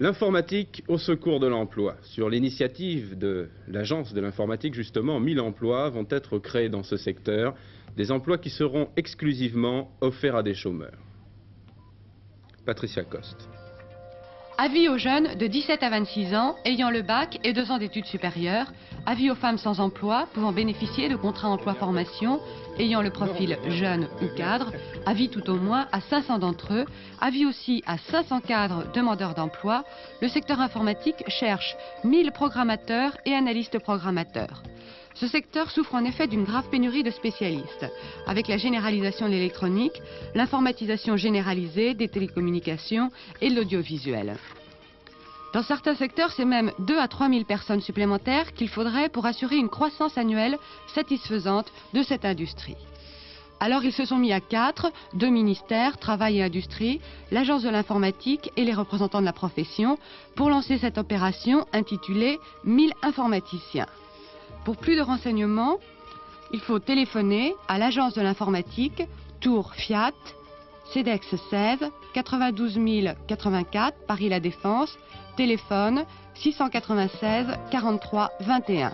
L'informatique au secours de l'emploi. Sur l'initiative de l'Agence de l'informatique, justement, 1000 emplois vont être créés dans ce secteur, des emplois qui seront exclusivement offerts à des chômeurs. Patricia Coste. Avis aux jeunes de 17 à 26 ans ayant le bac et deux ans d'études supérieures. Avis aux femmes sans emploi pouvant bénéficier de contrats emploi-formation ayant le profil jeune ou cadre. Avis tout au moins à 500 d'entre eux. Avis aussi à 500 cadres demandeurs d'emploi. Le secteur informatique cherche 1000 programmateurs et analystes programmateurs. Ce secteur souffre en effet d'une grave pénurie de spécialistes, avec la généralisation de l'électronique, l'informatisation généralisée des télécommunications et de l'audiovisuel. Dans certains secteurs, c'est même 2 à 3 000 personnes supplémentaires qu'il faudrait pour assurer une croissance annuelle satisfaisante de cette industrie. Alors ils se sont mis à quatre, deux ministères, Travail et Industrie, l'Agence de l'informatique et les représentants de la profession, pour lancer cette opération intitulée 1000 informaticiens. Pour plus de renseignements, il faut téléphoner à l'Agence de l'informatique, Tour Fiat, CEDEX 16, 92 084, Paris La Défense, téléphone 696 43 21.